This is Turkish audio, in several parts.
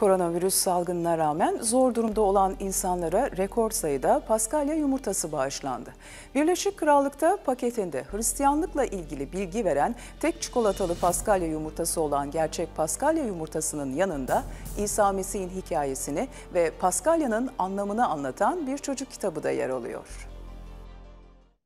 Koronavirüs salgınına rağmen zor durumda olan insanlara rekor sayıda Paskalya yumurtası bağışlandı. Birleşik Krallık'ta paketinde Hristiyanlıkla ilgili bilgi veren tek çikolatalı Paskalya yumurtası olan gerçek Paskalya yumurtasının yanında İsa Mesih'in hikayesini ve Paskalya'nın anlamını anlatan bir çocuk kitabı da yer alıyor.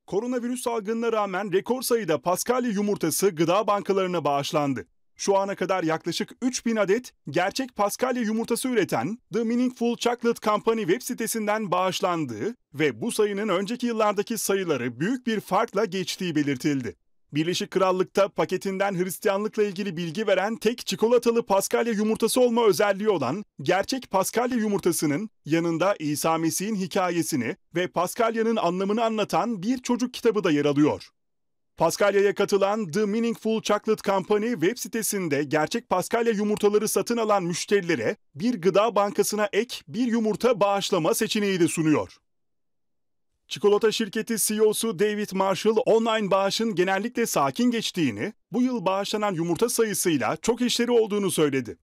Koronavirüs salgınına rağmen rekor sayıda Paskalya yumurtası gıda bankalarına bağışlandı. Şu ana kadar yaklaşık 3000 adet gerçek Paskalya yumurtası üreten The Meaningful Chocolate Company web sitesinden bağışlandığı ve bu sayının önceki yıllardaki sayıları büyük bir farkla geçtiği belirtildi. Birleşik Krallık'ta paketinden Hristiyanlıkla ilgili bilgi veren tek çikolatalı Paskalya yumurtası olma özelliği olan gerçek Paskalya yumurtasının yanında İsa Mesih'in hikayesini ve Paskalya'nın anlamını anlatan bir çocuk kitabı da yer alıyor. Paskalya'ya katılan The Meaningful Chocolate Company web sitesinde gerçek Paskalya yumurtaları satın alan müşterilere bir gıda bankasına ek bir yumurta bağışlama seçeneği de sunuyor. Çikolata şirketi CEO'su David Marshall online bağışın genellikle sakin geçtiğini, bu yıl bağışlanan yumurta sayısıyla çok işleri olduğunu söyledi.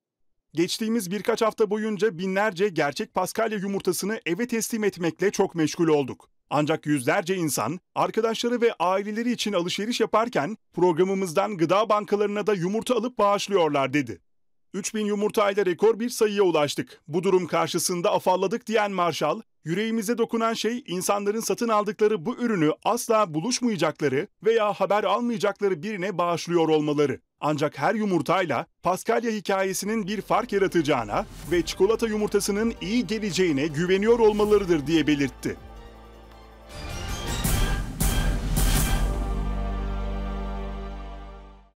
Geçtiğimiz birkaç hafta boyunca binlerce gerçek Paskalya yumurtasını eve teslim etmekle çok meşgul olduk. Ancak yüzlerce insan arkadaşları ve aileleri için alışveriş yaparken programımızdan gıda bankalarına da yumurta alıp bağışlıyorlar dedi. 3000 yumurtayla rekor bir sayıya ulaştık. Bu durum karşısında afalladık diyen Marshall, yüreğimize dokunan şey insanların satın aldıkları bu ürünü asla buluşmayacakları veya haber almayacakları birine bağışlıyor olmaları. Ancak her yumurtayla Paskalya hikayesinin bir fark yaratacağına ve çikolata yumurtasının iyi geleceğine güveniyor olmalarıdır diye belirtti.